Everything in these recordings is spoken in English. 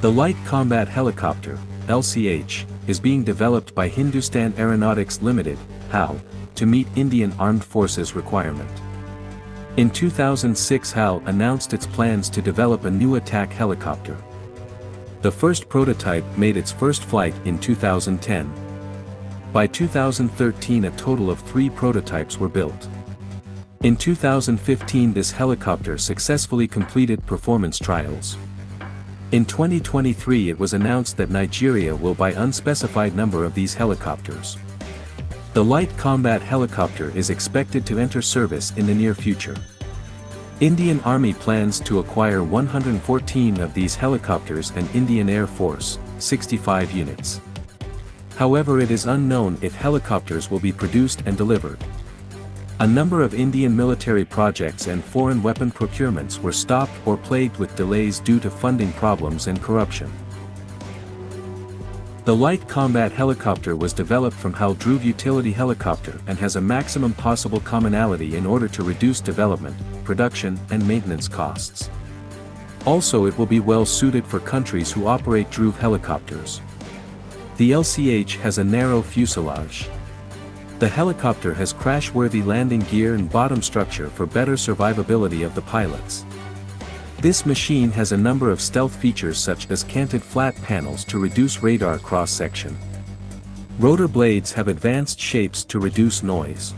The Light Combat Helicopter, LCH, is being developed by Hindustan Aeronautics Limited, HAL, to meet Indian Armed Forces requirement. In 2006 HAL announced its plans to develop a new attack helicopter. The first prototype made its first flight in 2010. By 2013 a total of three prototypes were built. In 2015 this helicopter successfully completed performance trials. In 2023 it was announced that Nigeria will buy unspecified number of these helicopters. The light combat helicopter is expected to enter service in the near future. Indian Army plans to acquire 114 of these helicopters and Indian Air Force, 65 units. However it is unknown if helicopters will be produced and delivered. A number of Indian military projects and foreign weapon procurements were stopped or plagued with delays due to funding problems and corruption. The light combat helicopter was developed from HAL Dhruv utility helicopter and has a maximum possible commonality in order to reduce development, production and maintenance costs. Also it will be well suited for countries who operate Dhruv helicopters. The LCH has a narrow fuselage. The helicopter has crash-worthy landing gear and bottom structure for better survivability of the pilots. This machine has a number of stealth features such as canted flat panels to reduce radar cross-section. Rotor blades have advanced shapes to reduce noise.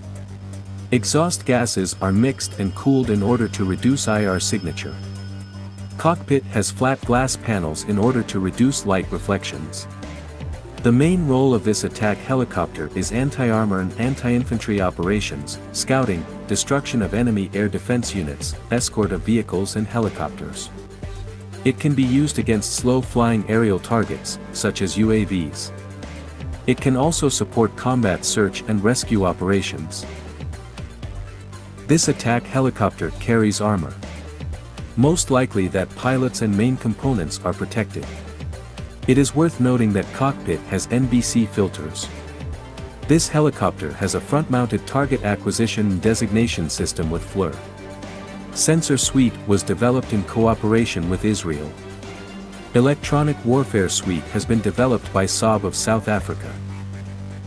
Exhaust gases are mixed and cooled in order to reduce IR signature. Cockpit has flat glass panels in order to reduce light reflections. The main role of this attack helicopter is anti-armor and anti-infantry operations, scouting, destruction of enemy air defense units, escort of vehicles and helicopters. It can be used against slow-flying aerial targets, such as UAVs. It can also support combat search and rescue operations. This attack helicopter carries armor. Most likely that pilots and main components are protected. It is worth noting that cockpit has NBC filters. This helicopter has a front-mounted target acquisition designation system with FLIR. Sensor Suite was developed in cooperation with Israel. Electronic Warfare Suite has been developed by Saab of South Africa.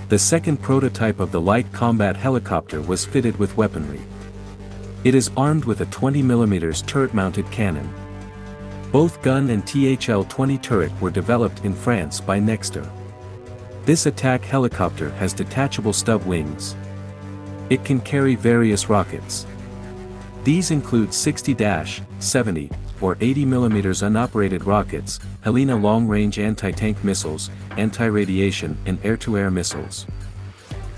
The second prototype of the light combat helicopter was fitted with weaponry. It is armed with a 20mm turret-mounted cannon. Both gun and THL-20 turret were developed in France by Nexter. This attack helicopter has detachable stub wings. It can carry various rockets. These include 60-70 or 80mm unoperated rockets, Helina long-range anti-tank missiles, anti-radiation and air-to-air -air missiles.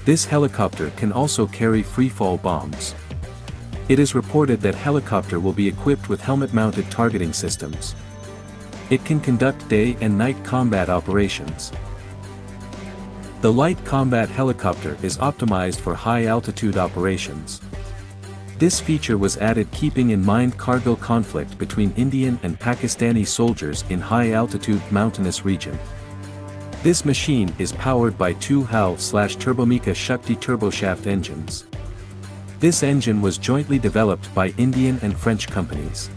This helicopter can also carry free-fall bombs. It is reported that helicopter will be equipped with helmet-mounted targeting systems. It can conduct day and night combat operations. The light combat helicopter is optimized for high-altitude operations. This feature was added keeping in mind Kargil conflict between Indian and Pakistani soldiers in high-altitude mountainous region. This machine is powered by two HAL-Turbomeca Shakti turboshaft engines. This engine was jointly developed by Indian and French companies.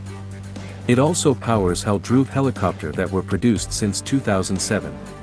It also powers HAL helicopter that were produced since 2007.